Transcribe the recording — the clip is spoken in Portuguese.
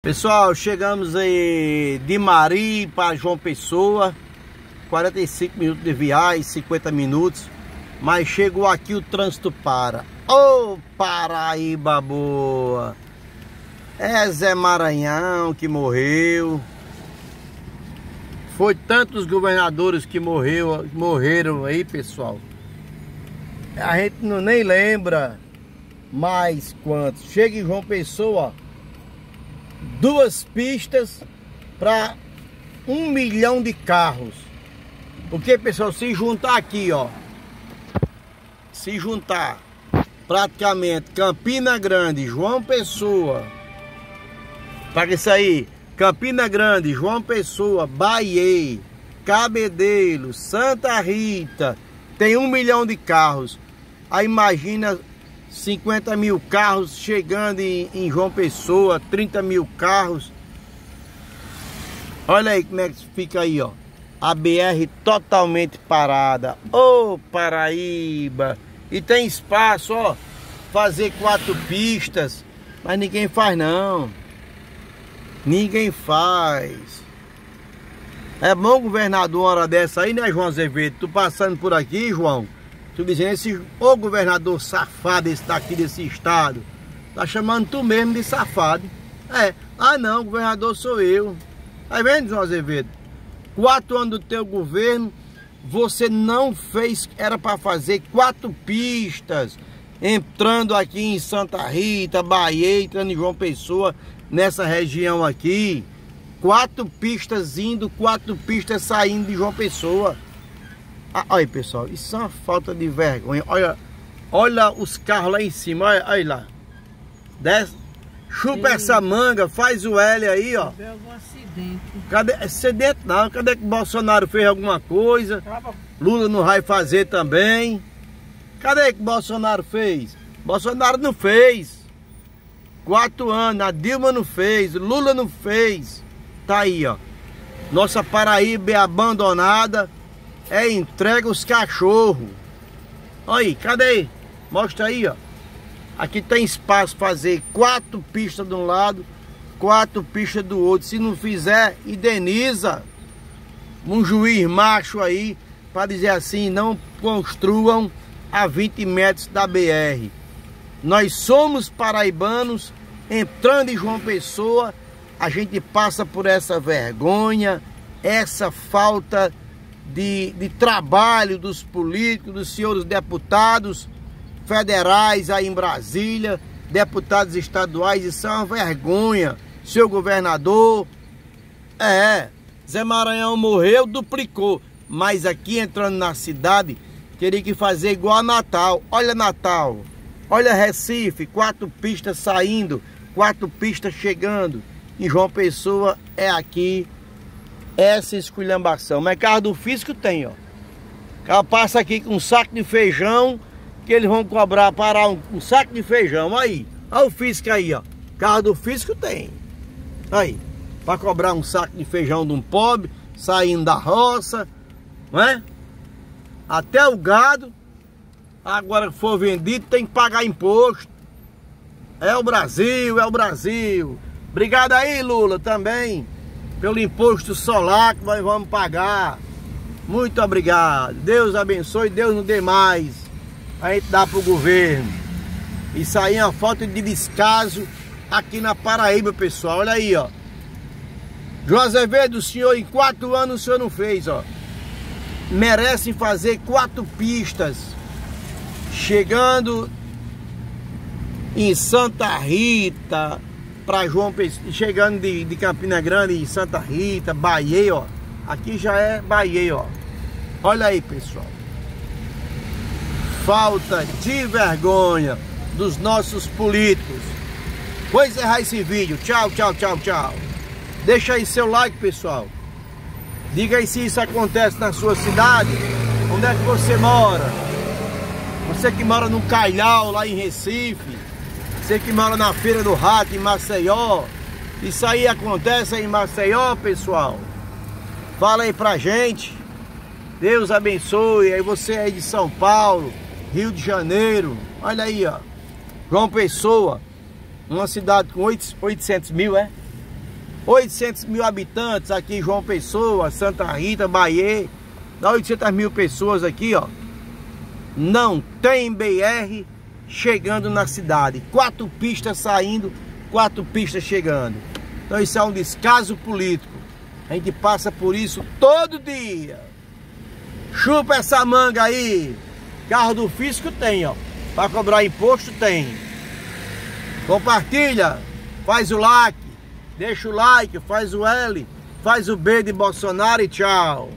Pessoal, chegamos aí de Mari para João Pessoa. 45 minutos de viagem, 50 minutos. Mas chegou aqui o trânsito para. Ô oh, Paraíba boa! É Zé Maranhão que morreu. Foi tantos governadores que morreu, morreram aí pessoal. A gente não nem lembra mais quantos. Chega em João Pessoa duas pistas para um milhão de carros. Porque, pessoal, se juntar aqui, ó, se juntar praticamente Campina Grande, João Pessoa, para isso aí, Campina Grande, João Pessoa, Bahia, Cabedelo, Santa Rita, tem um milhão de carros. Aí imagina 50 mil carros chegando em, em, João Pessoa, 30 mil carros. Olha aí como é que fica aí, ó. A BR totalmente parada. Ô oh, Paraíba! E tem espaço, ó. Fazer quatro pistas. Mas ninguém faz não. Ninguém faz. É bom governador uma hora dessa aí, né, João Azevedo? Tu passando por aqui, João Tu dizendo, esse ô governador safado esse daqui desse estado, tá chamando tu mesmo de safado. É, ah não, governador sou eu. Aí vem, João Azevedo, quatro anos do teu governo, você não fez, era para fazer quatro pistas, entrando aqui em Santa Rita, Bahia, entrando em João Pessoa, nessa região aqui. Quatro pistas indo, quatro pistas saindo de João Pessoa. Ah, olha aí, pessoal, isso é uma falta de vergonha. Olha, olha os carros lá em cima, olha, olha lá. Desce, chupa essa manga, faz o L aí, ó. algum acidente. Cadê? Acidente não, cadê que Bolsonaro fez alguma coisa? Lula não vai fazer também. Cadê que Bolsonaro fez? Bolsonaro não fez. Quatro anos, a Dilma não fez, Lula não fez. Tá aí, ó. Nossa Paraíba é abandonada é entrega os cachorros. Aí, cadê? Mostra aí, ó. Aqui tem espaço fazer quatro pistas de um lado, quatro pistas do outro. Se não fizer, indeniza um juiz macho aí para dizer assim, não construam a 20 metros da BR. Nós somos paraibanos, entrando em João Pessoa, a gente passa por essa vergonha, essa falta de de, de trabalho dos políticos, dos senhores deputados federais aí em Brasília, deputados estaduais, isso é uma vergonha. Seu governador, é, Zé Maranhão morreu, duplicou, mas aqui entrando na cidade, teria que fazer igual a Natal. Olha Natal, olha Recife, quatro pistas saindo, quatro pistas chegando. Em João Pessoa é aqui essa esculhambação. Mas carro do fisco tem, ó. Cara passa aqui com um saco de feijão, que eles vão cobrar parar um, um saco de feijão. Aí, olha o fisco aí, ó. Carro do fisco tem. Aí, para cobrar um saco de feijão de um pobre, saindo da roça, não é? Até o gado, agora que for vendido, tem que pagar imposto. É o Brasil, é o Brasil. Obrigado aí, Lula, também pelo imposto solar que nós vamos pagar. Muito obrigado. Deus abençoe, Deus não dê mais. A gente dá para o governo. Isso aí é uma falta de descaso aqui na Paraíba, pessoal. Olha aí, ó. João Azevedo, o senhor em quatro anos o senhor não fez, ó. Merecem fazer quatro pistas. Chegando em Santa Rita, para João Pessoa, chegando de, de Campina Grande, Santa Rita, Bahia, ó. Aqui já é Bahia, ó. Olha aí, pessoal. Falta de vergonha dos nossos políticos. Vou encerrar esse vídeo. Tchau, tchau, tchau, tchau. Deixa aí seu like, pessoal. Diga aí se isso acontece na sua cidade. Onde é que você mora? Você que mora no Cailhau, lá em Recife. Você que mora na Feira do Rato, em Maceió. Isso aí acontece em Maceió, pessoal. Fala aí pra gente. Deus abençoe. Aí você aí de São Paulo, Rio de Janeiro. Olha aí, ó. João Pessoa. Uma cidade com 800 mil, é? 800 mil habitantes aqui em João Pessoa, Santa Rita, Bahia. Dá 800 mil pessoas aqui, ó. Não tem BR chegando na cidade. Quatro pistas saindo, quatro pistas chegando. Então isso é um descaso político. A gente passa por isso todo dia. Chupa essa manga aí. Carro do fisco tem, ó. Para cobrar imposto tem. Compartilha, faz o like, deixa o like, faz o L, faz o B de Bolsonaro e tchau.